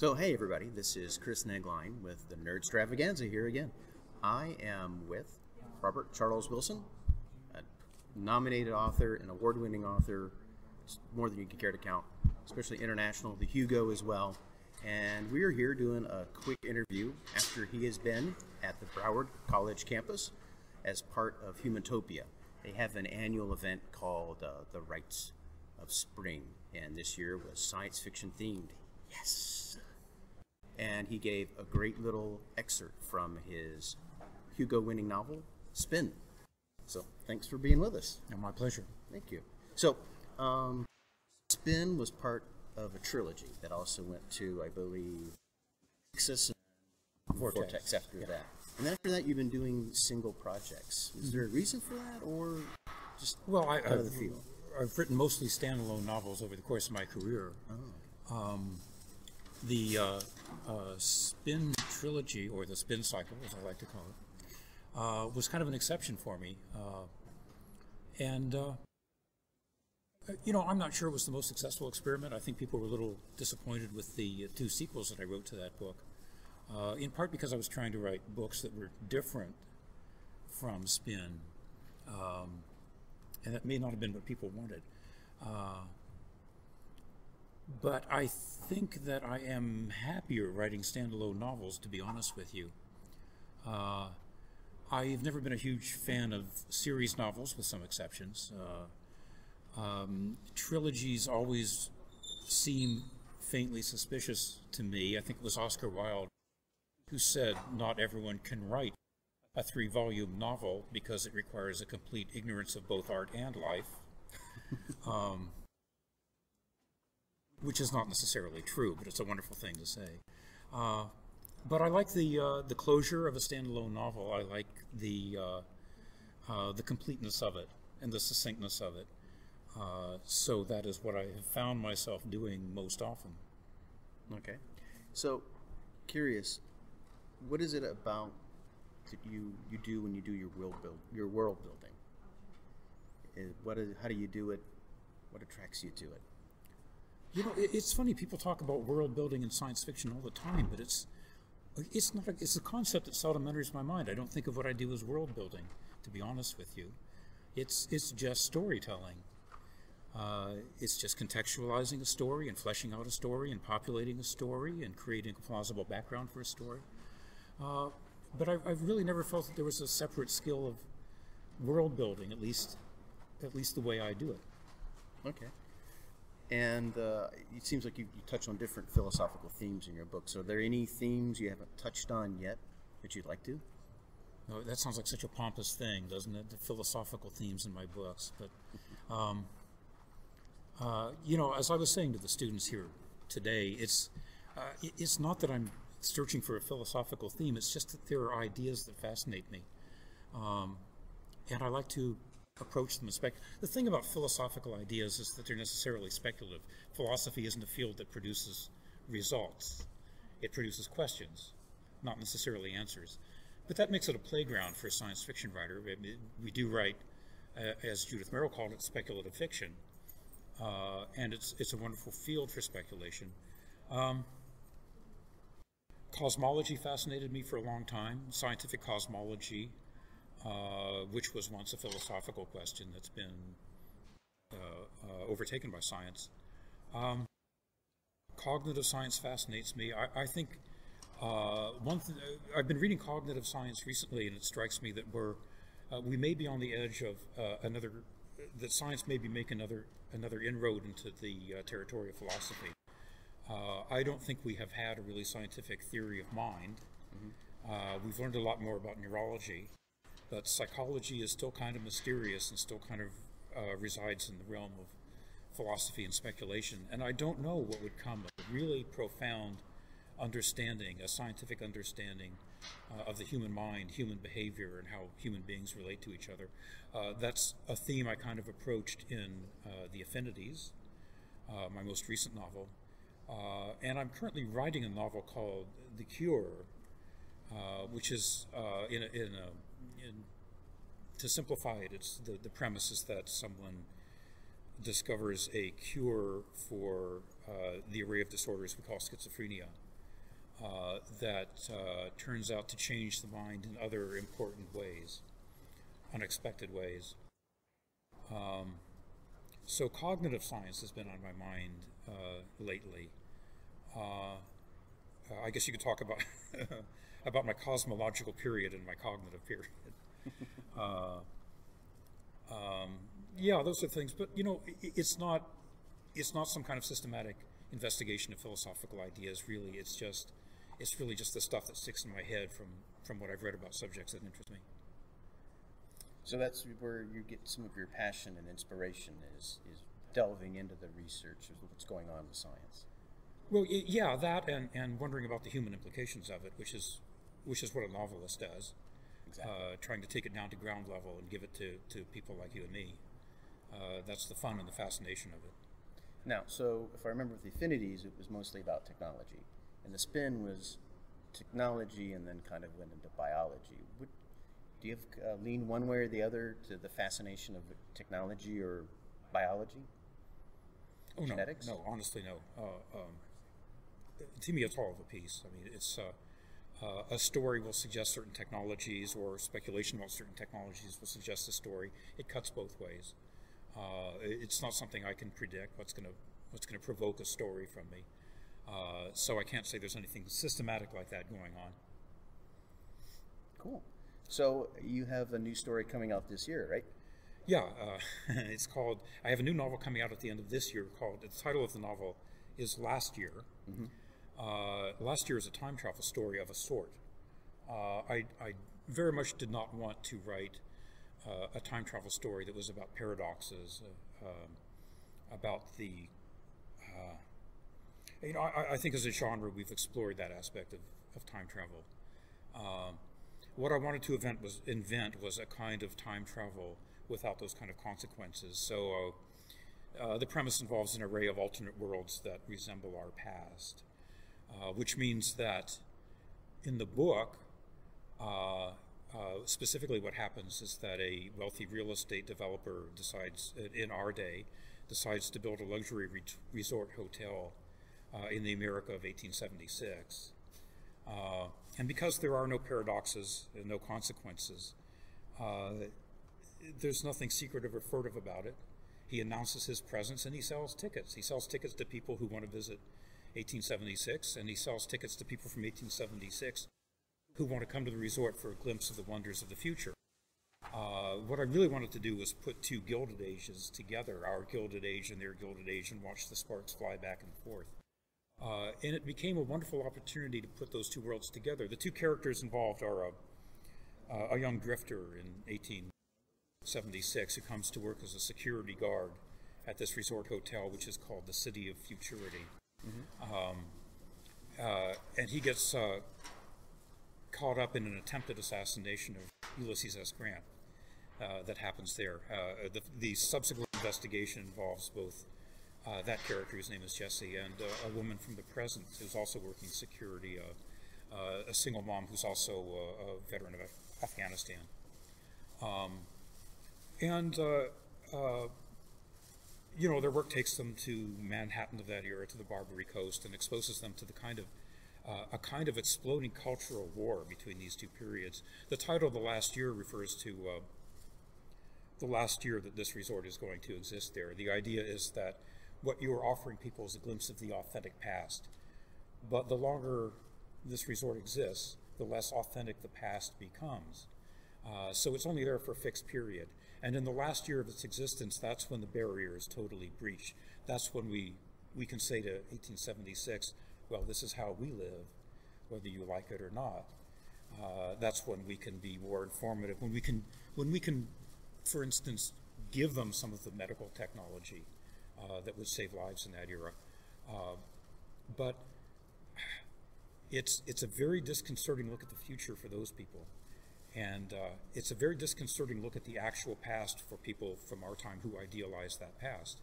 So, hey everybody, this is Chris Negline with the Nerdstravaganza here again. I am with Robert Charles Wilson, a nominated author, an award winning author, more than you can care to count, especially international, the Hugo as well. And we are here doing a quick interview after he has been at the Broward College campus as part of Humantopia. They have an annual event called uh, The Rites of Spring, and this year was science fiction themed. Yes! And he gave a great little excerpt from his Hugo winning novel, Spin. So thanks for being with us. And my pleasure. Thank you. So, um, Spin was part of a trilogy that also went to, I believe, Nexus and Vortex. Vortex, after that. And after that, you've been doing single projects. Is there a reason for that, or just Well, I, out of the field? I've written mostly standalone novels over the course of my career. Um, the uh, uh, Spin trilogy, or the Spin cycle, as I like to call it, uh, was kind of an exception for me. Uh, and, uh, you know, I'm not sure it was the most successful experiment. I think people were a little disappointed with the uh, two sequels that I wrote to that book, in part because I was trying to write books that were different from Spin. Um, and that may not have been what people wanted. But I think that I am happier writing standalone novels, to be honest with you. Uh, I've never been a huge fan of series novels, with some exceptions. Uh, um, trilogies always seem faintly suspicious to me. I think it was Oscar Wilde who said not everyone can write a three volume novel because it requires a complete ignorance of both art and life. um, which is not necessarily true, but it's a wonderful thing to say. Uh, but I like the uh, the closure of a standalone novel. I like the uh, uh, the completeness of it and the succinctness of it. Uh, so that is what I have found myself doing most often. Okay. So, curious, what is it about that you, you do when you do your world build your world building? Is, what is, how do you do it? What attracts you to it? You know, it's funny. People talk about world building in science fiction all the time, but it's it's not. A, it's a concept that seldom enters my mind. I don't think of what I do as world building. To be honest with you, it's it's just storytelling. Uh, it's just contextualizing a story and fleshing out a story and populating a story and creating a plausible background for a story. Uh, but I've, I've really never felt that there was a separate skill of world building, at least at least the way I do it. Okay. And uh, it seems like you, you touch on different philosophical themes in your books. Are there any themes you haven't touched on yet that you'd like to? No, that sounds like such a pompous thing, doesn't it? The philosophical themes in my books. But, um, uh, you know, as I was saying to the students here today, it's uh, it's not that I'm searching for a philosophical theme. It's just that there are ideas that fascinate me, um, and I like to approach them as spec. The thing about philosophical ideas is that they're necessarily speculative. Philosophy isn't a field that produces results; it produces questions, not necessarily answers. But that makes it a playground for a science fiction writer. We do write, uh, as Judith Merril called it, speculative fiction, uh, and it's it's a wonderful field for speculation. Um, cosmology fascinated me for a long time. Scientific cosmology, uh, which was once a philosophical question that's been uh, uh, overtaken by science. Um, cognitive science fascinates me. I, I think uh, one th- I've been reading cognitive science recently, and it strikes me that we're uh, we may be on the edge of uh, another that science may be making another another inroad into the uh, territory of philosophy. Uh, I don't think we have had a really scientific theory of mind. Uh, we've learned a lot more about neurology, but psychology is still kind of mysterious and still kind of uh, resides in the realm of philosophy and speculation. And I don't know what would come of a really profound understanding, a scientific understanding uh, of the human mind, human behavior, and how human beings relate to each other. Uh, that's a theme I kind of approached in uh, The Affinities, uh, my most recent novel. Uh, and I'm currently writing a novel called The Cure, which is in, a, in, a, in to simplify it, it's the, the premise is that someone discovers a cure for uh, the array of disorders we call schizophrenia. uh, that uh, turns out to change the mind in other important ways, unexpected ways. Um, so cognitive science has been on my mind uh, lately. Uh, I guess you could talk about about my cosmological period and my cognitive period. Uh, um, yeah, those are things. But you know, it, it's not it's not some kind of systematic investigation of philosophical ideas. Really, it's just it's really just the stuff that sticks in my head from from what I've read about subjects that interest me. So that's where you get some of your passion and inspiration is is delving into the research of what's going on in science. Well, yeah, that and, and wondering about the human implications of it, which is which is what a novelist does. Exactly. Uh, trying to take it down to ground level and give it to, to people like you and me. Uh, that's the fun and the fascination of it. Now, so if I remember with the affinities, it was mostly about technology, and the spin was technology, and then kind of went into biology. Would, do you have, uh, lean one way or the other to the fascination of technology or biology? Oh, Genetics? No, no, honestly, no. Uh, um, to me, it's all of a piece. I mean, it's uh, a story will suggest certain technologies, or speculation about certain technologies will suggest a story. It cuts both ways. Uh, it's not something I can predict what's going to what's going to provoke a story from me. Uh, so I can't say there's anything systematic like that going on. Cool. So you have a new story coming out this year, right? Yeah, uh, it's called. I have a new novel coming out at the end of this year called. The title of the novel is Last Year. Mm-hmm. Uh, last year is a time travel story of a sort. Uh, I, I, very much did not want to write uh, a time travel story that was about paradoxes, uh, um, about the. Uh, you know, I, I, think as a genre we've explored that aspect of, of time travel. Um, what I wanted to invent was invent was a kind of time travel without those kind of consequences. So. Uh, the premise involves an array of alternate worlds that resemble our past, uh, which means that in the book, uh, uh, specifically, what happens is that a wealthy real estate developer decides, uh, in our day, decides to build a luxury re- resort hotel in the America of 1876. Uh, and because there are no paradoxes and no consequences, there's nothing secretive or furtive about it. He announces his presence and he sells tickets. He sells tickets to people who want to visit 1876, and he sells tickets to people from 1876 who want to come to the resort for a glimpse of the wonders of the future. Uh, what I really wanted to do was put two Gilded Ages together, our Gilded Age and their Gilded Age, and watch the sparks fly back and forth. Uh, and it became a wonderful opportunity to put those two worlds together. The two characters involved are a, a young drifter in 1876 who comes to work as a security guard at this resort hotel, which is called the City of Futurity. Mm-hmm. Um, uh, and he gets uh, caught up in an attempted assassination of Ulysses S. Grant uh, that happens there. Uh, the, the, subsequent investigation involves both uh, that character, whose name is Jesse, and uh, a woman from the present who's also working security, a single mom who's also a veteran of Afghanistan. Um, and you know, their work takes them to Manhattan of that era, to the Barbary Coast, and exposes them to the kind of uh, a kind of exploding cultural war between these two periods. The title of the last year refers to uh, the last year that this resort is going to exist there. The idea is that what you are offering people is a glimpse of the authentic past. But the longer this resort exists, the less authentic the past becomes. Uh, so it's only there for a fixed period. And in the last year of its existence, that's when the barrier is totally breached. That's when we, we can say to 1876, well, this is how we live, whether you like it or not. Uh, that's when we can be more informative. When we can, when we can, for instance, give them some of the medical technology uh, that would save lives in that era. Uh, but it's it's a very disconcerting look at the future for those people, and uh, it's a very disconcerting look at the actual past for people from our time who idealize that past.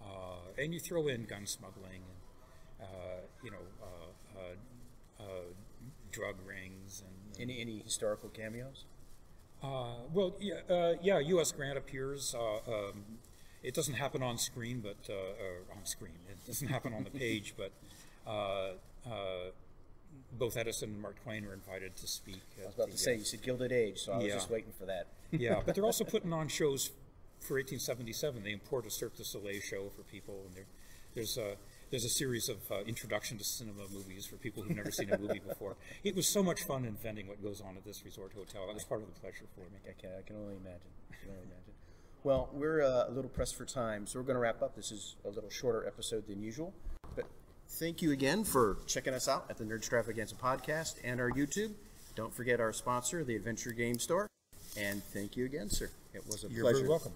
Uh, and you throw in gun smuggling and uh, you know, uh, uh, drug rings and, any any historical cameos. well, yeah, yeah. U.S. Grant appears. Um, it doesn't happen on screen, but on screen. It doesn't happen on the page, but both Edison and Mark Twain were invited to speak. I was about to say, you said Gilded Age, so I was Yeah. just waiting for that. yeah, but they're also putting on shows for 1877. They import a Cirque du Soleil show for people, and there's a there's a series of uh, introduction to cinema movies for people who've never seen a movie before. It was so much fun inventing what goes on at this resort hotel. That was part of the pleasure for me. I can, I can only imagine. I can only imagine. Well, we're uh, a little pressed for time, so we're going to wrap up. This is a little shorter episode than usual. Thank you again for checking us out at the Nerdstravaganza podcast and our YouTube. Don't forget our sponsor, the Adventure Game Store. And thank you again, sir. It was a You're pleasure. very welcome.